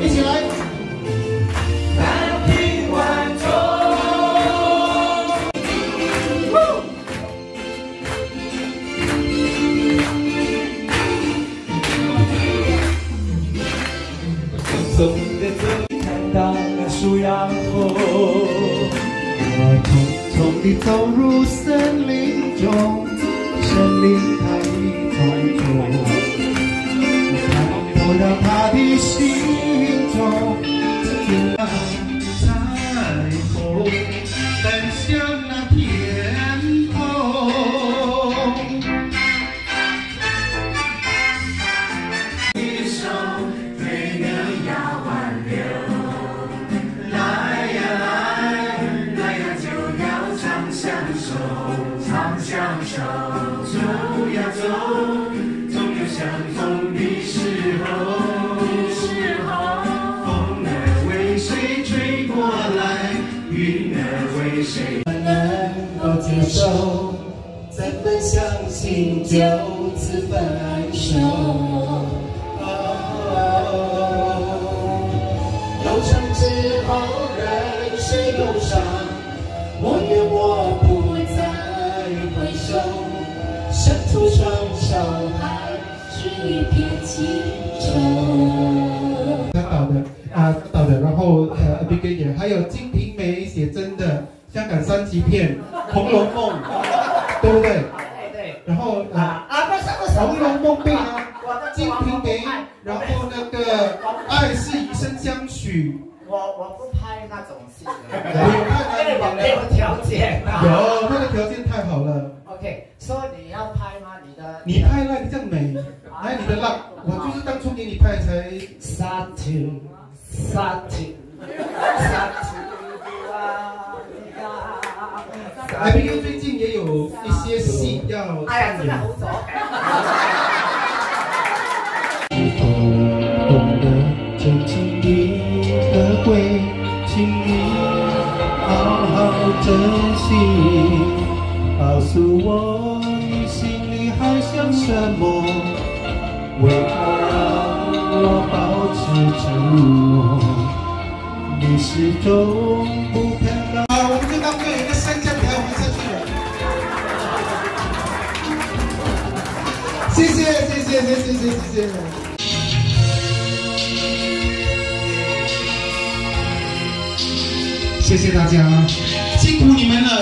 一起来。走。的走，看到那树摇头。我匆匆地走。入森林中，森林走，走呀走，总有相逢的时候。时候，风儿为谁吹过来？云儿为谁能够接受？怎么相信就此分手？还有《金瓶梅》写真的香港三级片《红楼梦》，对不对？对对然后呃啊啊！不是不是，《红楼梦》对啊，《金瓶梅》，然后那个《爱是以身相许我我不拍那种戏的，我没有条件》，啊。有那个条件太好了。OK，说你要拍吗？你的你拍那你这样美，来你的浪，我就是当初给你拍才三条三条三条啊！来 B Q 最近也有一些戏要哎呀，真的好。左。懂得真情的可贵，请你好好珍惜。告诉我你心里还想什么？为何让我保持沉默？你始终不肯让。好，我们就当做有一个山降台，我们下去了。谢谢谢谢谢谢谢谢谢谢。谢谢大家，辛苦你们了。